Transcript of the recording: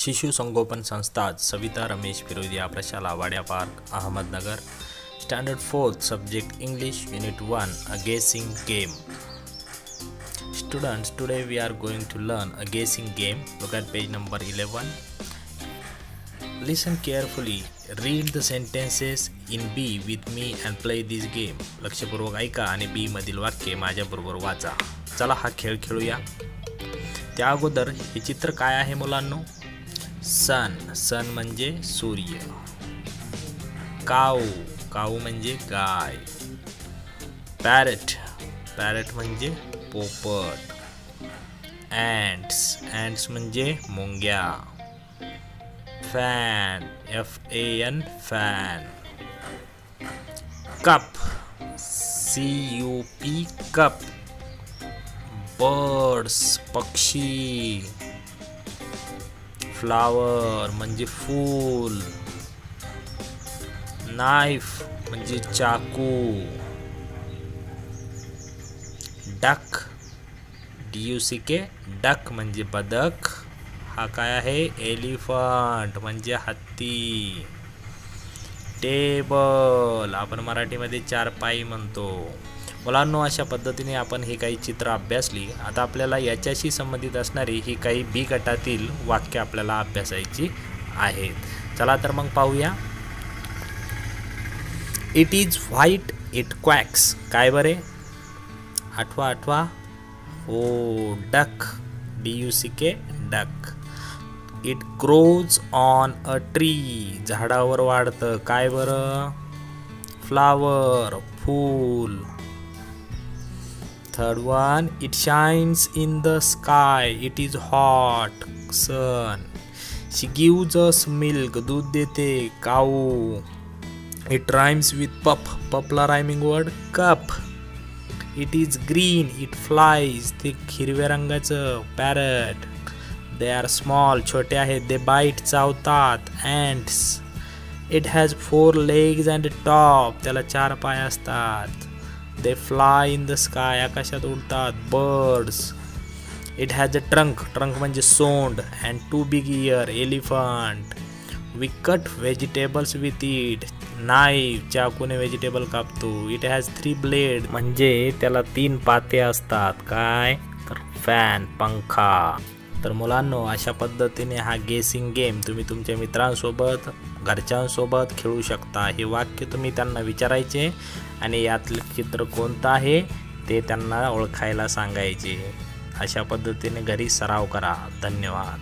शिशु संगोपन संस्था Savita Ramesh Firodia Prashala Wadia park, Ahmednagar. Standard fourth subject English unit one a guessing game students, today we are going to learn a guessing game. Look at page number 11 listen carefully. Read the sentences in b with me and play this game. लक्षपूर्वक ऐका आणि B मधील वाक्य माझ्याबरोबर वाचा. चला हा खेळ खेळूया. त्या अगोदर हे चित्र काय आहे मुलांनो? सन सन म्हणजे सूर्य. काऊ काऊ म्हणजे गाय. पॅरेट पॅरेट म्हणजे पोपट. अँट्स अँट्स म्हणजे मुंग्या. Fan F A N fan. Cup C U P cup. Birds, पक्षी. फ्लावर म्हणजे फूल नाईफ म्हणजे चाकू duck D U C K duck म्हणजे बदक, हा काय आहे? एलिफंट म्हणजे हत्ती टेबल आपण मराठीमध्ये चार पायी म्हणतो. मुलांनो अशा पद्धतीने आपण ही काही चित्र अभ्यासली. आता आपल्याला याच्याशी संबंधित असणारी ही काही बी गटातील वाक्य आपल्याला अभ्यासायची आहेत चला तर मग पाहूया. It is white it quacks काय बरे? आठवा आठवा. ओ duck D U C K duck it grows on a tree झाडावर वाढतं. काय बरं? फ्लावर फूल. third one it shines in the sky it is hot sun she gives us milk दूध देते cow it rhymes with pup Papla rhyming word cup it is green it flies ते हिरव्या रंगाचं पॅरट दे आर स्मॉल छोटे आहेत दे bite चावतात ants it has four legs and top त्याला चार पाय असतात They fly in the sky आकाशात उडतात. Birds it has a trunk trunk म्हणजे सोंड. And two big ear elephant we cut vegetables with it knife चाकूने vegetable कापतो. It has three blade म्हणजे त्याला तीन पाते असतात. काय? तर फॅन पंखा. तर मुलांनो अशा पद्धतीने हा गेसिंग गेम तुम्ही तुमच्या मित्रांसोबत घरच्यांसोबत खेळू शकता. हे वाक्य तुम्ही त्यांना विचारायचे. आणि यातलं चित्र कोणतं आहे ते त्यांना ओळखायला सांगायचे. अशा पद्धतीने घरी सराव करा. धन्यवाद.